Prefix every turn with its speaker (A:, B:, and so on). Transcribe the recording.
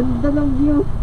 A: Ganda ng view.